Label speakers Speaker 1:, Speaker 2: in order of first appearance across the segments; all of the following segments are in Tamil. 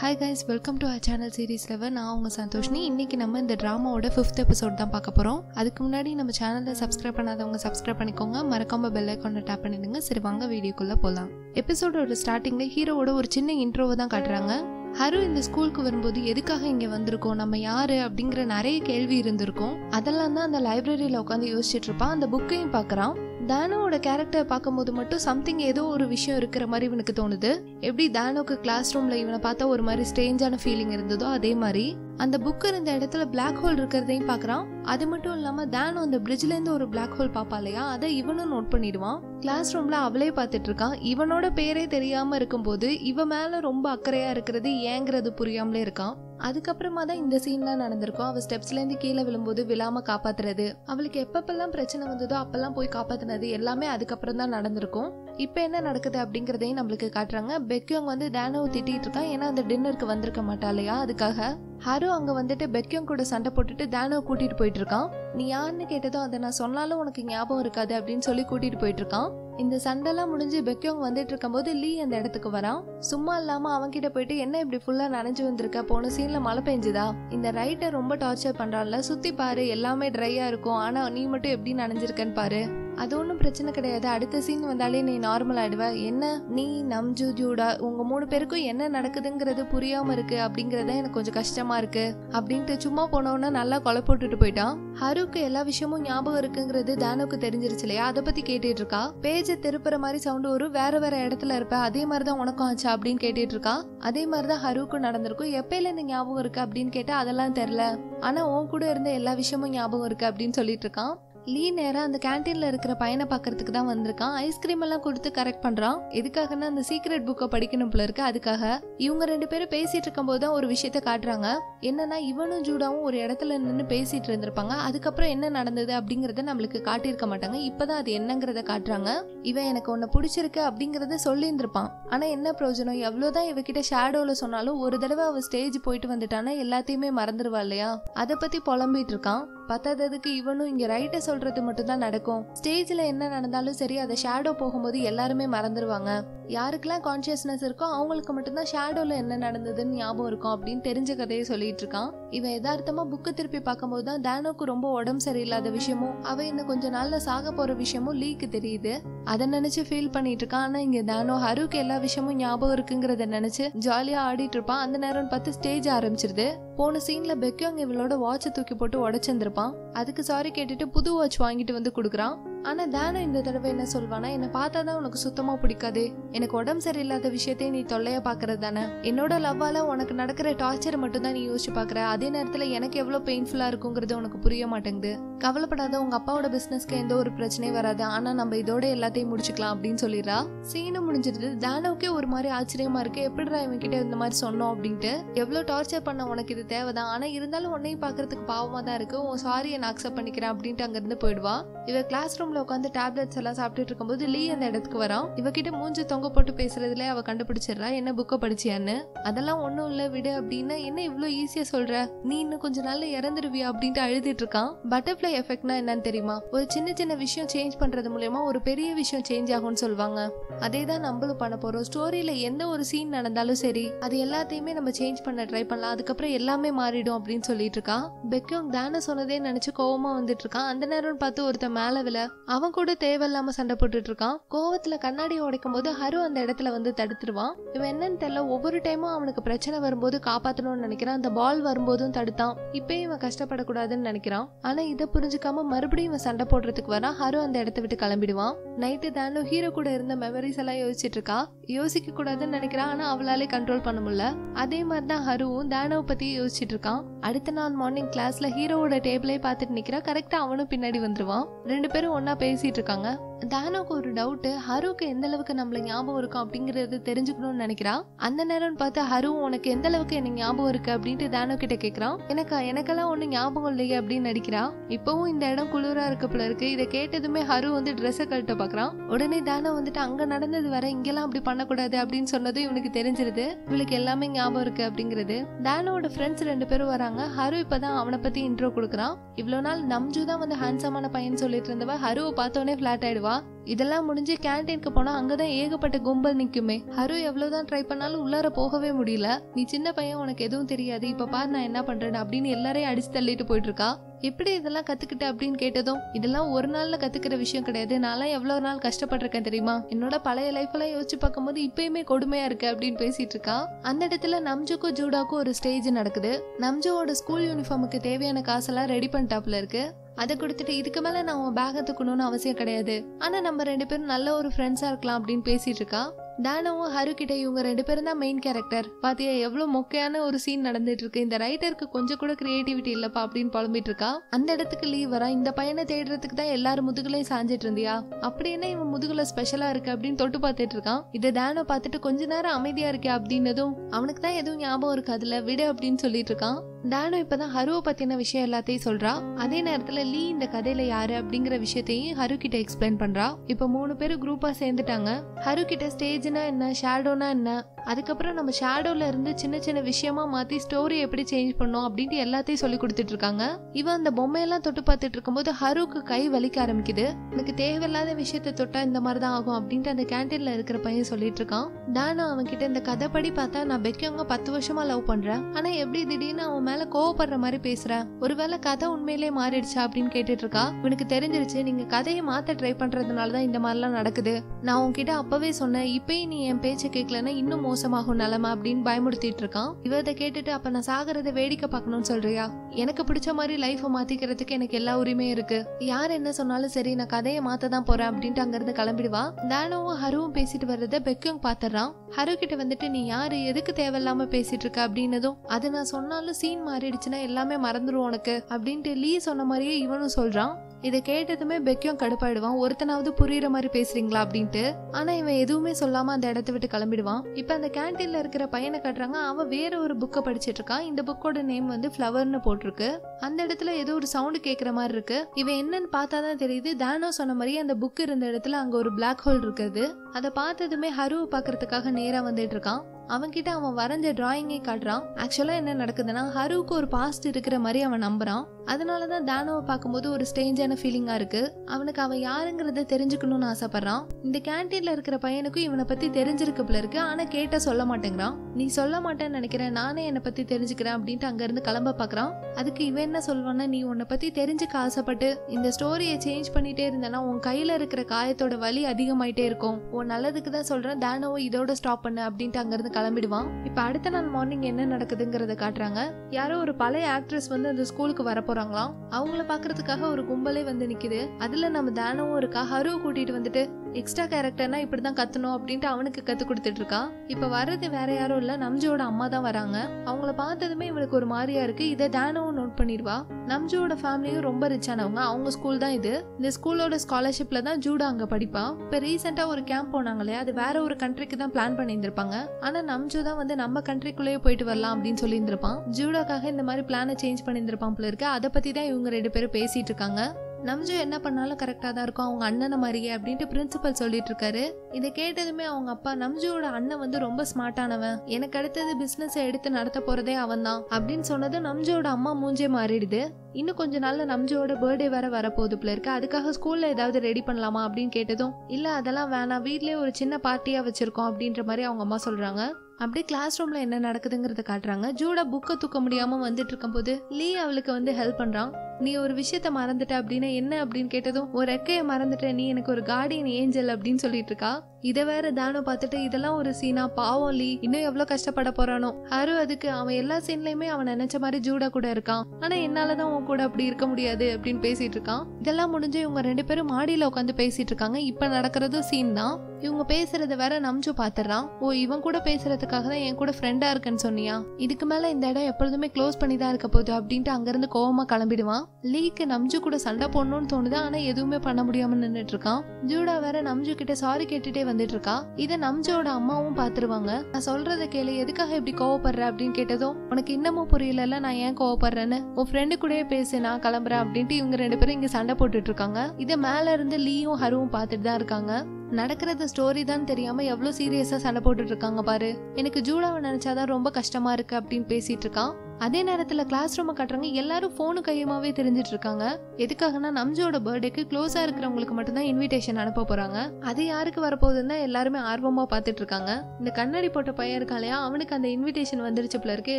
Speaker 1: Hi guys welcome to a channel series level நான் உங்கள் சந்தோஷினி. இன்னைக்கு நம்ம இந்த ட்ராமாவோட ஃபிஃப்த் எபிசோட் தான் பார்க்க போகிறோம் அதுக்கு முன்னாடி நம்ம சேனலை சப்ஸ்கிரைப் பண்ணாதவங்க சப்ஸ்கிரைப் பண்ணிக்கோங்க. மறக்காம பெல் ஐக்கான டேப் பண்ணிடுங்க. சரி வாங்க வீடியோக்குள்ளே போகலாம் எபிசோடோட ஸ்டார்டிங்கில் ஹீரோவோட ஒரு சின்ன இன்ட்ரோவை தான் காட்டுறாங்க. ஹரு இந்த ஸ்கூலுக்கு வரும்போது எதுக்காக இங்கே வந்திருக்கோம்? நம்ம யாரு? அப்படிங்கிற நிறைய கேள்வி இருந்திருக்கும். அதெல்லாம் தான் அந்த லைப்ரரியில் உட்காந்து யோசிச்சுட்டு இருப்பான் அந்த புக்கையும் பார்க்குறான். தானோவோட கேரக்டர் பார்க்கும்போது மட்டும் சம்திங் ஏதோ ஒரு விஷயம் இருக்கிற மாதிரி இவனுக்கு தோணுது. எப்படி தானோக்கு கிளாஸ் ரூம்ல இவனை பார்த்தா ஒரு மாதிரி ஸ்ட்ரேஞ்சான ஃபீலிங் இருந்ததோ அதே மாதிரி அந்த புக் இருந்த இடத்துல பிளாக் ஹோல் இருக்கிறதையும் பார்க்குறான். அது மட்டும் இல்லாமல் தேனும் அந்த பிரிட்ஜ்ல இருந்து ஒரு பிளாக் ஹோல் பார்ப்பா இல்லையா? அதை இவனும் நோட் பண்ணிடுவான். கிளாஸ் ரூம்ல அவளே பார்த்துட்டு இருக்கான். இவனோட பேரே தெரியாம இருக்கும்போது இவ மேலே ரொம்ப அக்கறையா இருக்கிறது ஏங்கிறது புரியாமலே இருக்கான். அதுக்கப்புறமா தான் இந்த சீன்லாம் நடந்திருக்கும். அவள் ஸ்டெப்ஸ்லேருந்து கீழே விழும்போது விழாம காப்பாத்துறது. அவளுக்கு எப்பப்பெல்லாம் பிரச்சனை வந்ததோ அப்பெல்லாம் போய் காப்பாத்துனது எல்லாமே அதுக்கப்புறம் தான் நடந்திருக்கும். இப்போ என்ன நடக்குது அப்படிங்கிறதையும் நம்மளுக்கு காட்டுறாங்க. பெக்கியோங் வந்து டேனோவை திட்டிகிட்டு இருக்கான். ஏன்னா அந்த டின்னருக்கு வந்திருக்க மாட்டா இல்லையா? அதுக்காக. ஹரு அங்கே வந்துட்டு பெக்கியோங் கூட சண்டை போட்டுட்டு டேனோவை கூட்டிட்டு போயிட்டு இருக்கான். நீ யாருன்னு கேட்டதோ அதை நான் சொன்னாலும் உனக்கு ஞாபகம் இருக்காது அப்படின்னு சொல்லி கூட்டிட்டு போயிட்டு இருக்கான். இந்த சண்டைலாம் முடிஞ்சு பெக்கியோங் வந்துட்டு இருக்கும்போது லீ அந்த இடத்துக்கு வரான். சும்மா இல்லாம அவன்கிட்ட போயிட்டு என்ன இப்படி ஃபுல்லா நனைஞ்சு வந்திருக்க? போன சீன்ல மழை பெஞ்சுதா? இந்த ரைட்டை ரொம்ப டார்ச்சர் பண்றான்ல. சுத்தி பாரு எல்லாமே ட்ரையா இருக்கும். ஆனா நீ மட்டும் எப்படி நனைஞ்சிருக்கன்னு பாரு. அது ஒன்றும் பிரச்சனை கிடையாது. அடுத்த சீன் வந்தாலே நீ நார்மல் ஆகிடுவேன் என்ன? நீ நம்ஜு ஜூடா உங்க மூணு பேருக்கும் என்ன நடக்குதுங்கிறது புரியாம இருக்கு. அப்படிங்கறத எனக்கு கொஞ்சம் கஷ்டமா இருக்கு. அப்படின்ட்டு சும்மா போனவன நல்லா கொலை போட்டுட்டு போயிட்டான். ஹருக்கு எல்லா விஷயமும் ஞாபகம் இருக்குங்கிறது தானுக்கு தெரிஞ்சிருச்சு இல்லையா? அதை பத்தி கேட்டுட்டு இருக்கா? பேஜை திருப்புற மாதிரி சவுண்ட் வரும் வேற வேற இடத்துல இருப்ப. அதே மாதிரி தான் உனக்கும் ஆச்சா அப்படின்னு கேட்டுட்டு இருக்கா? அதே மாதிரி தான் ஹருக்கும் நடந்திருக்கும். எப்பயில இந்த ஞாபகம் இருக்கு அப்படின்னு கேட்டா அதெல்லாம் தெரியல. ஆனா உன் கூட இருந்த எல்லா விஷயமும் ஞாபகம் இருக்கு அப்படின்னு சொல்லிட்டு இருக்கான். லீ நேராக அந்த கேன்டீனில் இருக்கிற பையனை பார்க்கறதுக்கு தான் வந்திருக்கான். ஐஸ்கிரீம் எல்லாம் கொடுத்து கரெக்ட் பண்ணுறான் எதுக்காகன்னா அந்த சீக்ரெட் புக்கை படிக்கணும் போல இருக்கு. அதுக்காக இவங்க ரெண்டு பேரும் பேசிட்டு இருக்கும்போது தான் ஒரு விஷயத்த காட்டுறாங்க. என்னன்னா இவனும் ஜூடாவும் ஒரு இடத்துல நின்று பேசிட்டு இருந்திருப்பாங்க. அதுக்கப்புறம் என்ன நடந்தது அப்படிங்கிறத நம்மளுக்கு காட்டியிருக்க மாட்டாங்க. இப்போதான் அது என்னங்கிறத காட்டுறாங்க. இவன் எனக்கு உன்னை பிடிச்சிருக்கு அப்படிங்கிறத சொல்லியிருந்திருப்பான். ஆனால் என்ன பிரயோஜனம்? எவ்வளோதான் இவகிட்ட ஷேடோவில் சொன்னாலும் ஒரு தடவை அவள் ஸ்டேஜ் போயிட்டு வந்துட்டானா எல்லாத்தையுமே மறந்துடுவா இல்லையா? அதை பற்றி புலம்பிட்டு இருக்கான். பத்தாததுக்கு இவனும் இங்க ரைட்ட சொல்றது மட்டும் தான் நடக்கும் ஸ்டேஜ்ல என்ன நடந்தாலும் சரி அதை ஷேடோ போகும்போது எல்லாருமே மறந்துடுவாங்க யாருக்கெல்லாம் கான்சியஸ்னஸ் இருக்கோ அவங்களுக்கு மட்டும்தான் ஷேடோவில் என்ன நடந்ததுன்னு ஞாபகம் இருக்கும் அப்படின்னு தெரிஞ்ச கதையை சொல்லிட்டு இருக்கான். இவன் எதார்த்தமாக புக்கு திருப்பி பார்க்கும்போது தான் தானோக்கு ரொம்ப உடம்பு சரியில்லாத விஷயமும் அவ இன்னும் கொஞ்ச நாளில் சாக போகிற விஷயமும் லீக்கு தெரியுது. அதை நினச்சி ஃபீல் பண்ணிட்டு இருக்கான். ஆனால் இங்கே தானோ ஹருக்கு எல்லா விஷயமும் ஞாபகம் இருக்குங்கிறத நினச்சி ஜாலியாக ஆடிட்டு இருப்பான். அந்த நேரம் பார்த்து ஸ்டேஜ் ஆரம்பிச்சிருது. போன சீனில் பெக்கியோங்க இவளோட வாட்சை தூக்கி போட்டு உடச்சிருந்துருப்பான். அதுக்கு சாரி கேட்டுட்டு புது வாட்ச் வாங்கிட்டு வந்து கொடுக்குறான். ஆனால் தானம் இந்த தடவை என்ன சொல்வானா? என்னை பார்த்தா தான் உனக்கு சுத்தமாக பிடிக்காது. எனக்கு உடம்பு சரியில்லாத விஷயத்தையும் நீ தொல்லையாக பார்க்கறது தானே? என்னோட லவ்வால் உனக்கு நடக்கிற டார்ச்சர் மட்டும் தான் நீ யோசிச்சு பார்க்குற. அதே நேரத்தில் எனக்கு எவ்வளோ பெயின்ஃபுல்லாக இருக்குங்கிறது உனக்கு புரிய மாட்டேங்குது. கவலைப்படாத உங்க அப்பாவோட பிசினஸ்க்கு எந்த ஒரு பிரச்சனையும் வராது. ஆனா நம்ம இதோட எல்லாத்தையும் முடிச்சுக்கலாம் அப்படின்னு சொல்லிடுறா. சீனு முடிஞ்சிருது தானோக்கே ஒரு மாதிரி ஆச்சரியமா இருக்கு. எப்படிடா இவன் கிட்ட இந்த மாதிரி சொன்னோம் அப்படின்ட்டு. எவ்வளவு டார்ச்சர் பண்ண உனக்கு இது தேவைதான். ஆனா இருந்தாலும் உன்னையும் பாக்குறதுக்கு பாவமா தான் இருக்கு. உன் சாரியை நான் அக்செப்ட் பண்ணிக்கிறேன் அப்படின்ட்டு அங்க இருந்து போயிடுவா. இவ கிளாஸ் ரூம்ல உட்காந்து டேப்லெட்ஸ் எல்லாம் சாப்பிட்டுட்டு இருக்கும்போது லீ அந்த இடத்துக்கு வரான் இவகிட்ட மூஞ்சி தொங்க போட்டு பேசுறதுல அவ கண்டுபிடிச்சிடுறா. என்ன புக்கை படிச்சியான்னு? அதெல்லாம் ஒண்ணும் இல்ல விடு அப்படின்னா என்ன இவ்வளவு ஈஸியா சொல்ற? நீ இன்னும் கொஞ்ச நாள்ல இறந்துருவியா? அப்படின்ட்டு அழுதுட்டு இருக்கான். பட்டர்ஃப்ளை எஃபெக்ட்னா என்னன்னு தெரியுமா? ஒரு சின்ன சின்ன விஷயம் சேஞ்ச் பண்றது மூலயமா ஒரு பெரிய விஷயம் சேஞ்ச் ஆகும்னு சொல்லுவாங்க அதே தான் நம்மளும் பண்ண போறோம். ஸ்டோரியில எந்த ஒரு சீன் நடந்தாலும் சரி அது எல்லாத்தையுமே நம்ம சேஞ்ச் பண்ண ட்ரை பண்ணலாம். அதுக்கப்புறம் எல்லாமே மாறிடும் அப்படின்னு சொல்லிட்டு இருக்கான் பெக்கியோங் தானே சொன்னதே நினைச்சு கோவமா வந்துட்டு இருக்கான். அந்த நேரம் பார்த்து ஒருத்தன் மேல விழ அவன் கூட தேவையில்லாம சண்டை போட்டுட்டு இருக்கான். கோவத்துல கண்ணாடி உடைக்கும் போது ஹரு அந்த இடத்துல வந்து தடுத்துருவான். இவன் என்னன்னு தெரியல. ஒவ்வொரு டைமும் அவனுக்கு பிரச்சனை வரும்போது காப்பாத்தணும்னு நினைக்கிறான். அந்த பால் வரும்போதும் தடுத்தான். இப்பயும் இவன் கஷ்டப்படக்கூடாதுன்னு நினைக்கிறான். ஆனா இதை புரிஞ்சுக்காம மறுபடியும் இவன் சண்டை போடுறதுக்கு வரான் ஹரு அந்த இடத்த விட்டு கிளம்பிடுவான். நைட்டு தானு ஹீரோ கூட இருந்த மெமரிஸ் எல்லாம் யோசிச்சுட்டு இருக்கா. யோசிக்க கூடாதுன்னு நினைக்கிறான் ஆனா அவளாலே கண்ட்ரோல் பண்ண முடியல. அதே மாதிரி தான் ஹருவும் தானவை பத்தி யோசிச்சுட்டு இருக்கான். அடுத்த நாள் மார்னிங் கிளாஸ்ல ஹீரோவோட டேபிளே பார்த்துட்டு நிக்கிறா. கரெக்டா அவனும் பின்னாடி வந்துருவான். ரெண்டு பேரும் ஒன்னா பேசிட்டு இருக்காங்க. தானோக்கு ஒரு டவுட் ஹருக்கு எந்த அளவுக்கு நம்மள ஞாபகம் இருக்கும் அப்படிங்கறது தெரிஞ்சுக்கணும்னு நினைக்கிறா? அந்த நேரம் பார்த்து ஹரு உனக்கு எந்த அளவுக்கு எனக்கு ஞாபகம் இருக்கு அப்படின்ட்டு தானோ கிட்ட கேக்குறான் எனக்கு எனக்கெல்லாம் ஒண்ணு ஞாபகம் இல்லையே அப்படின்னு நடிக்கிறா. இப்பவும் இந்த இடம் குளிரா இருக்க போல இருக்கு. இதை கேட்டதுமே ஹரு வந்து ட்ரெஸ்ஸை கழட்ட பாக்குறான் உடனே தானோ வந்துட்டு அங்க நடந்தது வர இங்கெல்லாம் அப்படி பண்ணக்கூடாது அப்படின்னு சொன்னது இவனுக்கு தெரிஞ்சிருது. இவளுக்கு எல்லாமே ஞாபகம் இருக்கு அப்படிங்கிறது. தானோட ஃப்ரெண்ட்ஸ் ரெண்டு பேரும் வராங்க. ஹரு இப்பதான் அவனை பத்தி இன்ட்ரோ கொடுக்குறான் இவ்வளவு நாள் நம்ஜு தான் வந்து ஹேண்ட்ஸமான பையன் சொல்லிட்டு இருந்தவ ஹருவை பார்த்தோன்னே ஃபிளாட் ஆயிடுவா. வா. இதெல்லாம் முடிஞ்சு கேன்டீனுக்கு போனா அங்கதான் ஏகப்பட்ட கும்பல் நிக்குமே. ஹரு எவ்வளவுதான் ட்ரை பண்ணாலும் உள்ளார போகவே முடியல. நீ சின்ன பையன் உனக்கு எதுவும் தெரியாது. இப்ப பாரு நான் என்ன பண்றேன் அப்படின்னு எல்லாரையும் அடிச்சு தள்ளிட்டு போயிட்டு இருக்கா எப்படி இதெல்லாம் கத்துக்கிட்ட அப்படின்னு கேட்டதும் இதெல்லாம் ஒரு நாள்ல கத்துக்கிற விஷயம் கிடையாது. நான்லாம் எவ்வளவு நாள் கஷ்டப்பட்டிருக்கேன் தெரியுமா? என்னோட பழைய லைஃப் எல்லாம் யோசிச்சு பார்க்கும்போது இப்பயுமே கொடுமையா இருக்கு அப்படின்னு பேசிட்டு இருக்கா அந்த இடத்துல நம்ஜுக்கும் ஜூடாக்கும் ஒரு ஸ்டேஜ் நடக்குது. நம்ஜுவோட ஸ்கூல் யூனிஃபார்முக்கு தேவையான காசெல்லாம் ரெடி பண்ணிட்டாப்ல இருக்கு. அதை கொடுத்துட்டு இதுக்கு மேல நான் உன் பேக தூக்கணும்னு அவசியம் கிடையாது. ஆனா நம்ம ரெண்டு பேரும் நல்ல ஒரு ஃப்ரெண்ட்ஸா இருக்கலாம் அப்படின்னு பேசிட்டு இருக்கா? தானவும் ஹரு கிட்ட இவங்க ரெண்டு பேரும் தான் மெயின் கேரக்டர் பாத்தியா எவ்வளவு மொக்கையான ஒரு சீன் நடந்துட்டு இருக்கு. இந்த ரைட்டருக்கு கொஞ்சம் கூட கிரியேட்டிவிட்டி இல்லப்பா அப்படின்னு புலம்பிட்டு இருக்கா? அந்த இடத்துக்கு லீவ் வரா இந்த பையனை தேடுறதுக்கு தான் எல்லாரும் முதுகுலையும் சாஞ்சிட்டு இருந்தியா? அப்படி என்ன இவன் முதுகுல ஸ்பெஷலா இருக்கு அப்படின்னு தொட்டு பார்த்துட்டு இருக்கான்? இதை டேனோ பார்த்துட்டு கொஞ்ச நேரம் அமைதியா இருக்கே அப்படின்னதும் அவனுக்கு தான் எதுவும் ஞாபகம் இருக்காதுல விடு அப்படின்னு சொல்லிட்டு இருக்கான். நானும் இப்போ தான் ஹருவை பற்றின விஷயம் எல்லாத்தையும் சொல்றா. அதே நேரத்தில் லீ இந்த கதையில யாரு அப்படிங்கிற விஷயத்தையும் ஹரு கிட்ட எக்ஸ்பிளைன் பண்றா. இப்போ மூணு பேரும் குரூப்பா சேர்ந்துட்டாங்க. ஹரு கிட்ட ஸ்டேஜ்னா என்ன ஷேடோனா என்ன? அதுக்கப்புறம் நம்ம ஷேடோவில் இருந்து சின்ன சின்ன விஷயமா மாற்றி ஸ்டோரி எப்படி சேஞ்ச் பண்ணோம் அப்படின்ட்டு எல்லாத்தையும் சொல்லி கொடுத்துட்டு இருக்காங்க. இவன் அந்த பொம்மையெல்லாம் தொட்டு பார்த்துட்டு இருக்கும்போது ஹருக்கு கை வலிக்க ஆரம்பிக்குது. எனக்கு தேவையில்லாத விஷயத்த தொட்டா இந்த மாதிரி தான் ஆகும் அப்படின்ட்டு அந்த கேன்டீனில் இருக்கிற பையன் சொல்லிட்டு இருக்கான். தானா அவன் கிட்ட இந்த கதைப்படி பார்த்தா நான் பெக்கவங்க பத்து வருஷமா லவ் பண்றேன். ஆனா எப்படி திடீர்னு அவன் மேல கோவப்படுற மாதிரி பேசுறேன் ஒருவேளை கதை உண்மையிலே மாறிடுச்சா? அப்படின்னு கேட்டுட்டு இருக்கா. இவனுக்கு தெரிஞ்சிருச்சு நீங்க கதையை மாத்த ட்ரை பண்றதுனால தான் இந்த மாதிரிலாம் நடக்குது. நான் உன்கிட்ட அப்பவே சொன்னேன் இப்பயும் நீ என் பேச்சை கேட்கலன்னா இன்னும் மோசமாகும் நிலமை அப்படின்னு பயமுடுத்திட்டு இருக்கான். இவ இதை கேட்டுட்டு அப்ப நான் சாகிறத வேடிக்கை பார்க்கணும்னு சொல்றியா? எனக்கு பிடிச்ச மாதிரி லைஃபை மாத்திக்கிறதுக்கு எனக்கு எல்லா உரிமையும் இருக்கு. யார் என்ன சொன்னாலும் சரி நான் கதையை மாத்த தான் போறேன் அப்படின்ட்டு அங்கிருந்து கிளம்பிடுவா. தானவும் ஹருவும் பேசிட்டு வர்றத பெக்கும் பாத்துறான் ஹரு கிட்ட வந்துட்டு நீ யாரு? எதுக்கு தேவையில்லாம பேசிட்டு இருக்க? அப்படின்னதும் அது நான் சொன்னாலும் சீன் மாறிடுச்சுன்னா எல்லாமே மறந்துடும் உனக்கு அப்படின்ட்டு லீ சொன்ன மாதிரியே இவனும் சொல்றான். இதை கேட்டதுமே பெக்கியும் கடுப்பாயிடுவான். ஒருத்தனாவது புரியுற மாதிரி பேசுறீங்களா அப்படின்ட்டு. ஆனா இவன் எதுவுமே சொல்லாம அந்த இடத்த விட்டு கிளம்பிடுவான். இப்ப அந்த கேன்டீன்ல இருக்கிற பையனை கட்டுறாங்க. அவன் வேற ஒரு புக்கை படிச்சிட்டு இருக்கான். இந்த புக்கோட நேம் வந்து ஃப்ளவர்னு போட்டிருக்கு. அந்த இடத்துல ஏதோ ஒரு சவுண்டு கேட்குற மாதிரி இருக்கு. இவன் என்னன்னு பார்த்தா தான் தெரியுது. தானோ சொன்ன மாதிரி அந்த புக் இருந்த இடத்துல அங்க ஒரு பிளாக் ஹோல் இருக்குது. அதை பார்த்ததுமே ஹருவை பார்க்கறதுக்காக நேரா வந்துட்டு இருக்கான். அவன்கிட்ட அவன் வரைஞ்ச டிராயிங்கை காட்டுறான். ஆக்சுவலாக என்ன நடக்குதுன்னா ஹருவுக்கு ஒரு பாஸ்ட் இருக்கிற மாதிரி அவன் நம்புறான். அதனாலதான் தானோவை பார்க்கும்போது ஒரு ஸ்டேஞ்சான ஃபீலிங்காக இருக்கு. அவனுக்கு அவன் யாருங்கிறத தெரிஞ்சுக்கணும்னு ஆசைப்படுறான். இந்த கேன்டீன்ல இருக்கிற பையனுக்கும் இவனை பத்தி தெரிஞ்சிருக்கு போல இருக்கு. ஆனால் கேட்ட சொல்ல மாட்டேங்கிறான். நீ சொல்ல மாட்டேன்னு நினைக்கிறேன். நானே என்னை பத்தி தெரிஞ்சுக்கிறேன் அப்படின்ட்டு அங்கேருந்து கிளம்ப பார்க்குறான் அதுக்கு இவன் என்ன சொல்வான்னா நீ உன்னை பத்தி தெரிஞ்சுக்க ஆசைப்பட்டு இந்த ஸ்டோரியை சேஞ்ச் பண்ணிட்டே இருந்தனா உன் கையில இருக்கிற காயத்தோட வலி அதிகமாயிட்டே இருக்கும். உன் நல்லதுக்கு தான் சொல்றேன். தானோவை இதோட ஸ்டாப் பண்ணு அப்படின்ட்டு அங்கேருந்து கிளம்பிடுவான். இப்போ அடுத்த நாள் மார்னிங் என்ன நடக்குதுங்கிறத காட்டுறாங்க. யாரோ ஒரு பழைய ஆக்ட்ரஸ் வந்து அந்த ஸ்கூலுக்கு வர போறாங்களாம். அவங்கள பாக்குறதுக்காக ஒரு கும்பலே வந்து நிக்குது. அதுல நம்ம தானவும் இருக்கா? ஹருவை கூட்டிட்டு வந்துட்டு எக்ஸ்ட்ரா கேரக்டர்னா இப்படிதான் கத்தணும் அப்படின்ட்டு அவனுக்கு கத்து கொடுத்துட்டு இருக்கா. இப்ப வர்றது வேற யாரும் இல்ல. நம்ஜோட அம்மா தான் வராங்க. அவங்கள பார்த்ததுமே இவளுக்கு ஒரு மாதிரியா இருக்கு. இதை தானவும் நோட் பண்ணிடுவா. நம்ஜோட ஃபேமிலியும் ரொம்ப ரிச்சானவங்க அவங்க ஸ்கூல் தான் இது. இந்த ஸ்கூலோட ஸ்காலர்ஷிப்ல தான் ஜூடா அங்க படிப்பா. இப்ப ரீசெண்டா ஒரு கேம்ப் போனாங்களே அது வேற ஒரு கண்ட்ரிக்கு தான் பிளான் பண்ணியிருந்திருப்பாங்க. ஆனா நம்ஜோ தான் வந்து நம்ம கண்ட்ரிக்குள்ளேயே போயிட்டு வரலாம் அப்படின்னு சொல்லியிருந்திருப்பான். ஜூடாக்காக இந்த மாதிரி பிளானை சேஞ்ச் பண்ணியிருந்திருப்பான் போல இருக்கு. அதை பத்தி தான் இவங்க ரெண்டு பேரும் பேசிட்டு இருக்காங்க. நம்ஜு என்ன பண்ணாலும் கரெக்டாக தான் இருக்கும். அவங்க அண்ணனை மாதிரியே அப்படின்ட்டு பிரின்சிபல் சொல்லிட்டு இருக்காரு இதை கேட்டதுமே அவங்க அப்பா நம்ஜுவோட அண்ணன் வந்து ரொம்ப ஸ்மார்ட்டானவன் எனக்கு அடுத்தது பிசினஸ் எடுத்து நடத்த போறதே அவன் தான் அப்படின்னு சொன்னது நம்ஜுவோட அம்மா மூஞ்சே மாறிடுது. இன்னும் கொஞ்ச நாள்ல நம்ஜோட பர்த்டே வேற வரப்போகுது போல இருக்கு. அதுக்காக ஸ்கூல்ல ஏதாவது ரெடி பண்ணலாமா அப்படின்னு கேட்டதும் இல்ல அதெல்லாம் வேணாம். வீட்லயே ஒரு சின்ன பார்ட்டியா வச்சிருக்கோம் அப்படின்ற மாதிரி அவங்க அம்மா சொல்றாங்க. அப்படியே கிளாஸ் ரூம்ல என்ன நடக்குதுங்கிறத காட்டுறாங்க. ஜூடா புக்கை தூக்க முடியாம வந்துட்டு இருக்கும்போது லீ அவளுக்கு வந்து ஹெல்ப் பண்றான். நீ ஒரு விஷயத்த மறந்துட்ட அப்படின்னா என்ன? அப்படின்னு கேட்டதும் ஒரு ரெக்கையை மறந்துட்ட நீ எனக்கு ஒரு கார்டியன் ஏஞ்சல் அப்படின்னு சொல்லிட்டு இருக்கா. இதை வேற தானோ பார்த்துட்டு இதெல்லாம் ஒரு சீனா பாவம் லீ. இன்னும் எவ்வளவு கஷ்டப்பட போறானோ. ஹரு அதுக்கு அவன் எல்லா சீன்லயுமே அவன் நினைச்ச மாதிரி ஜூடா கூட இருக்கான். ஆனா என்னாலதான் உன் கூட அப்படி இருக்க முடியாது அப்படின்னு பேசிட்டு இருக்கான். இதெல்லாம் முடிஞ்சு இவங்க ரெண்டு பேரும் மாடியில உட்காந்து பேசிட்டு இருக்காங்க. இப்ப நடக்கிறதும் சீன் தான். இவங்க பேசுறத வேற நம்ஜு பாத்துறான். ஓ இவன் கூட பேசுறதுக்காக தான் என் கூட ஃப்ரெண்டா இருக்கேன்னு சொன்னியா? இதுக்கு மேல இந்த இடம் எப்பொழுதுமே க்ளோஸ் பண்ணி தான் இருக்க போகுது அப்படின்ட்டு அங்கிருந்து கோவமா கிளம்பிடுவான். லீக்கு நம்ஜு கூட சண்டை போடணும்னு தோணுது? ஆனா எதுவுமே பண்ண முடியாம நின்றுட்டு இருக்கான். ஜூடா வேற நம்ஜு கிட்ட சாரி கேட்டுட்டே வந்துட்டு இருக்கா. இத நம்ஜோட அம்மாவும் பாத்துருவாங்க. நான் சொல்றத கேளு எதுக்காக இப்படி கோவப்படுற அப்படின்னு கேட்டதும் உனக்கு இன்னமும் புரியல நான் ஏன் கோவப்படுறேன்னு? உன் ஃப்ரெண்டு கூடயே பேசு நான் கிளம்புறேன் அப்படின்ட்டு இவங்க ரெண்டு பேரும் இங்க சண்டை போட்டுட்டு இருக்காங்க. இத மேல இருந்து லீயும் ஹருவும் பார்த்துட்டு தான் இருக்காங்க. நடக்கிறது ஸ்டோரி தான் தெரியாம எவ்வளவு சீரியஸா சண்டை போட்டுட்டு இருக்காங்க பாரு. எனக்கு ஜூடாவை நினைச்சாதான் ரொம்ப கஷ்டமா இருக்கு அப்படின்னு பேசிட்டு இருக்கான். அதே நேரத்தில் கிளாஸ் ரூமை கட்டுறவங்க எல்லாரும் ஃபோனு கையுமாவே தெரிஞ்சிட்டு இருக்காங்க எதுக்காகனா நம்ஜோட பர்த்டேக்கு க்ளோஸா இருக்கிறவங்களுக்கு மட்டும்தான் இன்விடேஷன் அனுப்ப போறாங்க. அது யாருக்கு வரப்போகுதுன்னு தான் எல்லாருமே ஆர்வமா பார்த்துட்டு இருக்காங்க இந்த கண்ணாடி போட்ட பையன் இருக்கான் இல்லையா அவனுக்கு அந்த இன்விடேஷன் வந்துருச்சு போல இருக்கு.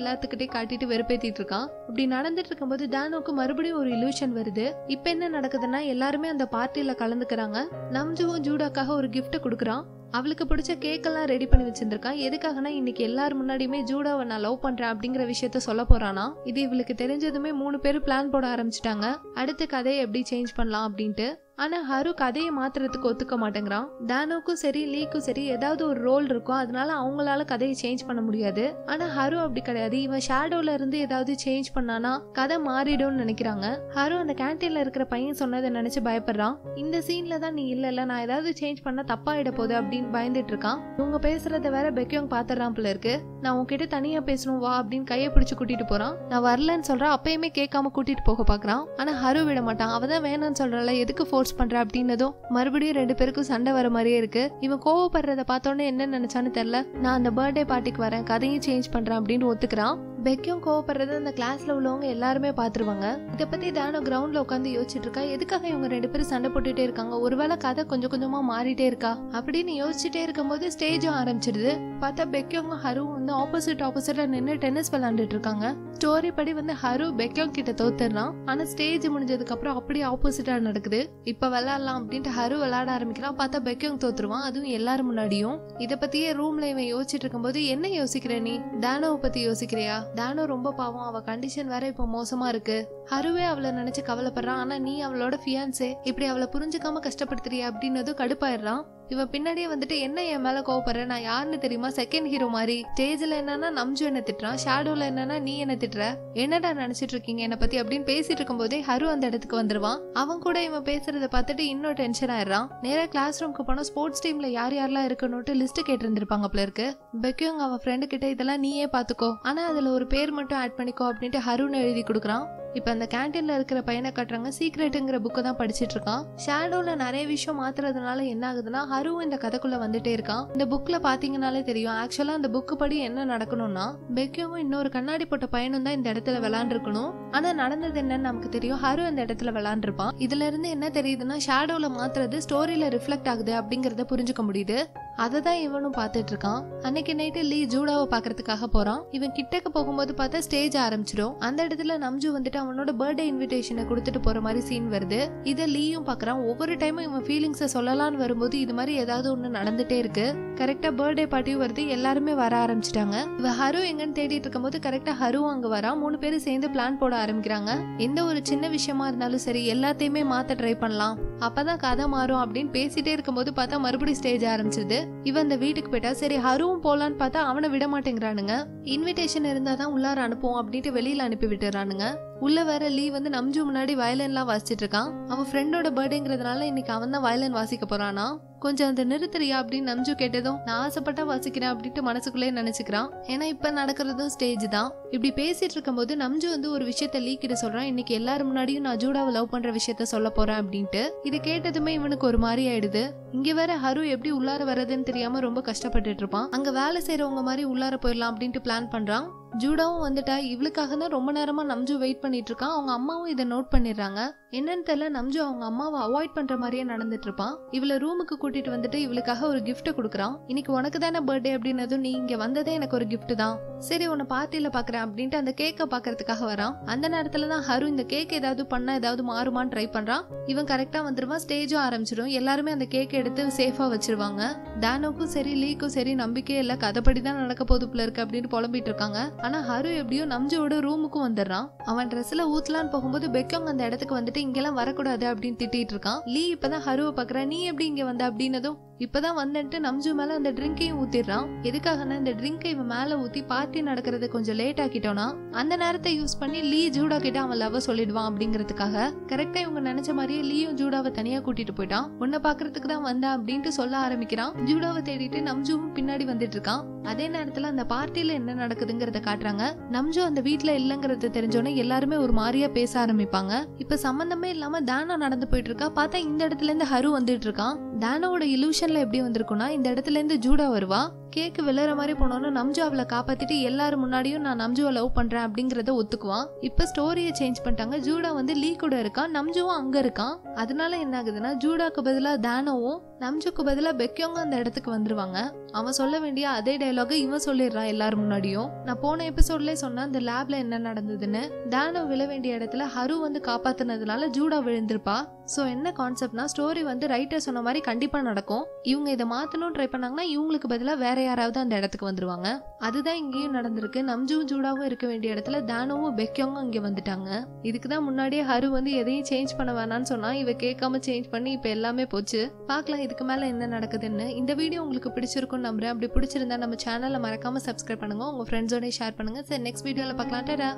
Speaker 1: எல்லாத்துக்கிட்டே காட்டிட்டு வெறுப்பேத்திட்டு இருக்கான் இப்படி நடந்துட்டு இருக்கும்போது தானோக்கு மறுபடியும் ஒரு இலூஷன் வருது. இப்போ என்ன நடக்குதுன்னா எல்லாருமே அந்த பார்ட்டியில கலந்துக்கிறாங்க. நம்ஜுவும் ஜூடாக்காக ஒரு கிஃப்ட் கொடுக்குறான். அவளுக்கு பிடிச்ச கேக்கெல்லாம் ரெடி பண்ணி வச்சிருந்திருக்கான் எதுக்காகனா இன்னைக்கு எல்லார் முன்னாடியுமே ஜூடாவை நான் லவ் பண்றேன் அப்படிங்கிற விஷயத்த சொல்ல போறானா? இது இவளுக்கு தெரிஞ்சதுமே மூணு பேரும் பிளான் போட ஆரம்பிச்சிட்டாங்க. அடுத்த கதையை எப்படி சேஞ்ச் பண்ணலாம் அப்படின்ட்டு ஆனால் ஹரு கதையை மாற்றுறதுக்கு ஒத்துக்க மாட்டேங்கிறான். தானோக்கும் சரி லீக்கும் சரி ஏதாவது ஒரு ரோல் இருக்கும். அதனால அவங்களால கதையை சேஞ்ச் பண்ண முடியாது. ஆனால் ஹரு அப்படி கிடையாது. இவன் ஷேடோல இருந்து ஏதாவது சேஞ்ச் பண்ணானா கதை மாறிடும்னு நினைக்கிறாங்க. ஹரு அந்த கேன்டீன்ல இருக்கிற பையன் சொன்னதை நினைச்சு பயப்படுறான். இந்த சீன்ல தான் நீ இல்ல இல்ல நான் ஏதாவது சேஞ்ச் பண்ண தப்பாயிட போகுது அப்படின்னு பயந்துட்டு இருக்கான். இவங்க பேசுறத வேற பெக்கியோங் பாத்துறான் போல இருக்கு. நான் உன்கிட்ட தனியா பேசணும் வா அப்படின்னு கையை பிடிச்சு கூட்டிட்டு போறான். நான் வரலன்னு சொல்றேன் அப்பயுமே கேட்காம கூட்டிட்டு போக பாக்குறான். ஆனா ஹரு விட மாட்டான். அவதான் வேணாம்னு சொல்றல எதுக்கு ஃபோர்ஸ் பண்ற அப்படின்னதும் மறுபடியும் ரெண்டு பேருக்கும் சண்டை வர மாதிரியே இருக்கு. இவன் கோவப்படுறத பார்த்தோன்னே என்ன நினைச்சான்னு தெரியல. நான் அந்த பர்த்டே பார்ட்டிக்கு வரேன் கதையும் சேஞ்ச் பண்றேன் அப்படின்னு ஒத்துக்கிறான். பெக்கும் கோவப்படுறது அந்த கிளாஸ்ல உள்ளவங்க எல்லாருமே பார்த்துருவாங்க இதை பத்தி தானோ கிரவுண்ட்ல உட்காந்து யோசிச்சுட்டு இருக்கா எதுக்காக இவங்க ரெண்டு பேரும் சண்டை போட்டுட்டே இருக்காங்க? ஒருவேளை கதை கொஞ்சம் கொஞ்சமா மாறிட்டே இருக்கா? அப்படின்னு யோசிச்சுட்டே இருக்கும்போது ஸ்டேஜும் ஆரம்பிச்சிடுது பார்த்தா பெக்கியோங்க ஹருவும் வந்து ஆப்போசிட் ஆப்போசிட்ல நின்று டென்னிஸ் விளையாண்டுட்டு இருக்காங்க ஸ்டோரி படி வந்து ஹரு பெக்கியம் கிட்ட தோத்துறான் ஆனா ஸ்டேஜ் முடிஞ்சதுக்கு அப்புறம் அப்படியே ஆப்போசிட்டா நடக்குது. இப்ப விளையாடலாம் அப்படின்ட்டு ஹரு விளையாட ஆரம்பிக்கிறான். பார்த்தா பெக்கியம் தோத்துருவான். அதுவும் எல்லாரும் முன்னாடியும். இதை பத்தியே ரூம்ல இவன் யோசிச்சுட்டு இருக்கும்போது என்ன யோசிக்கிற நீ? டானோவை பத்தி யோசிக்கிறியா? தானோ ரொம்ப பாவம். அவ கண்டிஷன் வேற இப்ப மோசமா இருக்கு. ஹருவே அவளை நினைச்சு கவலைப்படுறான். ஆனா நீ அவளோட ஃபியான்சே இப்படி அவளை புரிஞ்சுக்காம கஷ்டப்படுத்துறியா அப்படின்னதும் கடுப்பாயிடுறான். இவன் பின்னாடியே வந்துட்டு என்ன என் மேல கோவப்படுற? நான் யாருன்னு தெரியுமா? செகண்ட் ஹீரோ மாதிரி. ஸ்டேஜ்ல என்னன்னா நம்ஜு என்ன திட்டுறான்? ஷேடோல என்னன்னா நீ என்ன திட்டுற? என்னடா நினைச்சிட்டு இருக்கீங்க? என்ன பத்தி? அப்படின்னு பேசிட்டு இருக்கும்போதே ஹரு அந்த இடத்துக்கு வந்துருவான். அவன் கூட இவன் பேசுறத பார்த்துட்டு இன்னும் டென்ஷன் ஆயிடுறான். நேரா கிளாஸ் ரூம்க்கு போனா ஸ்போர்ட்ஸ் டீம்ல யார் யாரெல்லாம் இருக்கணும்ட்டு லிஸ்ட் கேட்டு இருந்திருப்பாங்க போல இருக்கு. பெக்கியோங் அவன் ஃப்ரெண்டு கிட்ட இதெல்லாம் நீயே பாத்துக்கோ. ஆனா அதுல ஒரு பேர் மட்டும் ஆட் பண்ணிக்கோ அப்படின்ட்டு ஹருன்னு எழுதி கொடுக்குறான். இப்போ அந்த கேன்டீனில் இருக்கிற பையனை கட்டுறவங்க சீக்ரெட்டுங்கிற புக்கு தான் படிச்சுட்டு இருக்கான் ஷேடோவில் நிறைய விஷயம் மாத்துறதுனால என்ன ஆகுதுன்னா ஹரு இந்த கதைக்குள்ள வந்துட்டே இருக்கான். இந்த புக்கில் பார்த்தீங்கனாலே தெரியும். ஆக்சுவலாக அந்த புக்கு படி என்ன நடக்கணும்னா பெக்கியும் இன்னொரு கண்ணாடி போட்ட பையனும் தான் இந்த இடத்துல விளாண்டுருக்கணும் ஆனா நடந்தது என்னன்னு நமக்கு தெரியும். ஹரு அந்த இடத்துல விளாண்டுருப்பான். இதுல இருந்து என்ன தெரியுதுன்னா ஷேடோல மாத்துறது ஸ்டோரியில ரிஃப்ளெக்ட் ஆகுது அப்படிங்கறத புரிஞ்சுக்க முடியுது. அதை தான் இவனும் பார்த்துட்டு இருக்கான் அன்னைக்கு நைட்டு லீ ஜூடாவை பாக்குறதுக்காக போறான். இவன் கிட்டக்க போகும்போது பார்த்தா ஸ்டேஜ் ஆரம்பிச்சிடும் அந்த இடத்துல நம்ஜு வந்துட்டு அவனோட பர்த்டே இன்விடேஷனை கொடுத்துட்டு போற மாதிரி சீன் வருது. இதை லீயும் பாக்குறான் ஒவ்வொரு டைமும் இவன் ஃபீலிங்ஸை சொல்லலாம்னு வரும்போது இது மாதிரி ஏதாவது ஒன்று நடந்துட்டே இருக்கு. கரெக்டா பர்த்டே பார்ட்டியும் வருது. எல்லாருமே வர ஆரம்பிச்சிட்டாங்க. இவ ஹரு எங்கன்னு தேடிட்டு இருக்கும்போது கரெக்டா ஹரு அங்க வரான். மூணு பேரும் சேர்ந்து பிளான் போட ஆரம்பிக்கிறாங்க. எந்த ஒரு சின்ன விஷயமா இருந்தாலும் சரி எல்லாத்தையுமே மாத்த ட்ரை பண்ணலாம். அப்பதான் கதை மாறும் அப்படின்னு பேசிட்டே இருக்கும்போது பார்த்தா மறுபடியும் ஸ்டேஜ் ஆரம்பிச்சிருது. இவன் அந்த வீட்டுக்கு போயிட்டா சரி ஹருவும் போலான்னு பார்த்தா அவனை விட மாட்டேங்கிறானுங்க. இன்விடேஷன் இருந்தாதான் உள்ளார அனுப்புவோம் அப்படின்ட்டு வெளியில அனுப்பி விட்டுறானுங்க. உள்ள வேற லீ வந்து நம்ஜு முன்னாடி வயலன்லாம் வாசிச்சிட்டு இருக்கான் அவன் ஃப்ரெண்டோட பர்த்டேங்கிறதுனால இன்னைக்கு அவன் தான் வயலன் வாசிக்க போறானா? கொஞ்சம் அந்த நிறுத்துறியா அப்படின்னு நம்ஜு கேட்டதும் நான் ஆசைப்பட்டா வாசிக்கிறேன் அப்படின்ட்டு மனசுக்குள்ளே நினைச்சுக்கிறான். ஏன்னா இப்ப நடக்கிறதும் ஸ்டேஜ் தான். இப்படி பேசிட்டு இருக்கும்போது நம்ஜு வந்து ஒரு விஷயத்த லீ கிட்ட சொல்றான். இன்னைக்கு எல்லாரும் முன்னாடியும் நான் ஜூடாவை லவ் பண்ற விஷயத்த சொல்ல போறேன் அப்படின்ட்டு. இது கேட்டதுமே இவனுக்கு ஒரு மாதிரி ஆயிடுது. இங்க வேற ஹரு எப்படி உள்ளார வர்றதுன்னு தெரியாம ரொம்ப கஷ்டப்பட்டுட்டு இருப்பான். அங்க வேலை செய்யறவங்க மாதிரி உள்ளார போயிடலாம் அப்படின்ட்டு பிளான் பண்றான். ஜூடாவும் வந்துட்டா. இவளுக்காக தான் ரொம்ப நேரமாக நம்ஜு வெயிட் பண்ணிட்டு இருக்கான் அவங்க அம்மாவும் இதை நோட் பண்ணிடுறாங்க. என்னன்னு தெரியல நம்ஜு அவங்க அம்மாவை அவாய்ட் பண்ற மாதிரியே நடந்துட்டு இருப்பான். இவளை ரூமுக்கு கூட்டிட்டு வந்துட்டு இவளுக்காக ஒரு கிஃப்ட் கொடுக்குறான். இன்னைக்கு உனக்கு தானே பர்த்டே அப்படின்னதும் நீ இங்க வந்ததே எனக்கு ஒரு கிஃப்ட் தான். சரி உன்னை பார்ட்டியில பாக்குறேன் அப்படின்ட்டு அந்த கேக்கை பாக்குறதுக்காக வரான். அந்த நேரத்துல தான் ஹரு இந்த கேக் ஏதாவது பண்ணா ஏதாவது மாறுமான்னு ட்ரை பண்றான். இவன் கரெக்டா வந்துருவான் ஸ்டேஜும் ஆரம்பிச்சிடும் எல்லாருமே அந்த கேக் எடுத்து சேஃபா வச்சிருவாங்க. தானோக்கும் சரி லீக்கும் சரி நம்பிக்கையே இல்ல. கதைப்படி தான் நடக்க போது போல இருக்கு அப்படின்னு புலம்பிட்டு இருக்காங்க. ஆனா ஹரு எப்படியோ நம்ஜோட ரூமுக்கும் வந்துடுறான். அவன் ட்ரெஸ்ல ஊத்தலான்னு போகும்போது பெக்கோங் அந்த இடத்துக்கு வந்துட்டு இங்கெல்லாம் வரக்கூடாது அப்படின்னு திட்டிட்டு இருக்கான். லீ இப்பதான் ஹருவை பாக்குற நீ எப்படி இங்க வந்த? அப்படின்னதும் இப்பதான் வந்துட்டு நம்ஜு மேல அந்த ட்ரிங்கையும் ஊத்திடுறான். எதுக்காகனா இந்த ட்ரிங்கை இவன் மேல ஊத்தி பார்ட்டி நடக்கிறது கொஞ்சம் லேட் ஆக்கிட்டோம்னா அந்த நேரத்தை யூஸ் பண்ணி லீ ஜூடா கிட்ட அவன் லவ் சொல்லிடுவான் அப்படிங்கிறதுக்காக. கரெக்டா இவங்க நினைச்ச மாதிரியே லீயும் ஜூடாவை தனியா கூட்டிட்டு போயிட்டான். உன்னை பாக்குறதுக்கு தான் வந்தேன் அப்படின்ட்டு சொல்ல ஆரம்பிக்கிறான். ஜூடாவை தேடிட்டு நம்ஜுவும் பின்னாடி வந்துட்டு இருக்கான். அதே நேரத்துல அந்த பார்ட்டியில் என்ன நடக்குதுங்கிறத காட்டுறாங்க. நம்ஜு அந்த வீட்டில் இல்லைங்கிறத தெரிஞ்சோன்னே எல்லாருமே ஒரு மாதிரியா பேச ஆரம்பிப்பாங்க. இப்ப சம்பந்தமே இல்லாம தானா நடந்து போயிட்டு இருக்கா. பார்த்தா இந்த இடத்துல இருந்து ஹரு வந்துட்டு இருக்கான். தானோட இலூஷனில் எப்படி வந்திருக்குன்னா இந்த இடத்துல இருந்து ஜூடா வருவா. கேக்கு விழுற மாதிரி போனோன்னு நம்ஜு அவளை காப்பாத்திட்டு எல்லாரும் முன்னாடியும் நான் நம்ஜுவை லவ் பண்றேன் அப்படிங்கறத ஒத்துக்குவான். இப்ப ஸ்டோரியை சேஞ்ச் பண்ணிட்டாங்க. ஜூடா வந்து லீ கூட இருக்கான். நம்ஜுவும் அங்க இருக்கான். அதனால என்ன ஆகுதுன்னா ஜூடாக்கு பதிலா தானோவும் நம்ஜுக்கு பதிலா பெக்கியோங்க அந்த இடத்துக்கு வந்துருவாங்க. அவன் சொல்ல வேண்டிய அதே டைலாக இவன் சொல்லிடுறான் எல்லாரும் முன்னாடியும். நான் போன எபிசோட்ல சொன்னேன் அந்த லேப்ல என்ன நடந்ததுன்னு. தானோ விழ வேண்டிய இடத்துல ஹரு வந்து காப்பாத்துனதுனால ஜூடா விழுந்திருப்பா. ஸோ என்ன கான்செப்ட்னா ஸ்டோரி வந்து ரைட்டர் சொன்ன மாதிரி கண்டிப்பா நடக்கும். இவங்க இதை மாத்தணும் ட்ரை பண்ணாங்கன்னா இவங்களுக்கு பதிலாக வேற யாராவது அந்த இடத்துக்கு வந்துருவாங்க. அதுதான் இங்கேயும் நடந்திருக்கு. நம்ஜுவும் ஜூடாவும் இருக்க வேண்டிய இடத்துல தானோவும் பெக்கியோங்கும் இங்கே வந்துட்டாங்க. இதுக்கு தான் முன்னாடியே ஹரு வந்து எதையும் சேஞ்ச் பண்ண வேணாம்னு சொன்னா இவ கேட்காம சேஞ்ச் பண்ணி இப்போ எல்லாமே போச்சு. பார்க்கலாம் இதுக்கு மேலே என்ன நடக்குதுன்னு. இந்த வீடியோ உங்களுக்கு பிடிச்சிருக்கும்னு நம்புறேன். அப்படி பிடிச்சிருந்தா நம்ம சேனலை மறக்காம சப்ஸ்கிரைப் பண்ணுங்க. உங்க ஃப்ரெண்ட்ஸோட ஷேர் பண்ணுங்க. சரி நெக்ஸ்ட் வீடியோவில் பார்க்கலாம். டாடா!